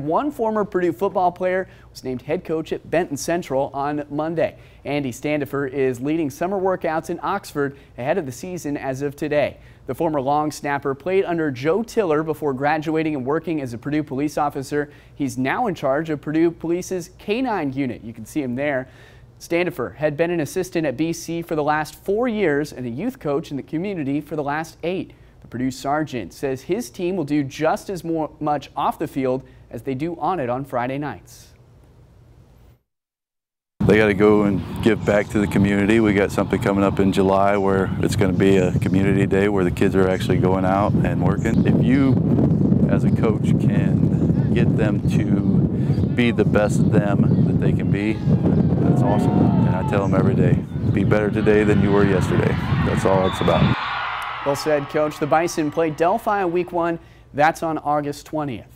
One former Purdue football player was named head coach at Benton Central on Monday. Andy Standifer is leading summer workouts in Oxford ahead of the season as of today. The former long snapper played under Joe Tiller before graduating and working as a Purdue police officer. He's now in charge of Purdue Police's K-9 unit. You can see him there. Standifer had been an assistant at BC for the last four years and a youth coach in the community for the last eight. The Purdue sergeant says his team will do just as more, much off the field as they do on it on Friday nights. They got to go and give back to the community. We got something coming up in July where it's going to be a community day where the kids are actually going out and working. If you, as a coach, can get them to be the best them that they can be, that's awesome. And I tell them every day, be better today than you were yesterday. That's all it's about. Well said, Coach. The Bison play Delphi week one. That's on August 20th.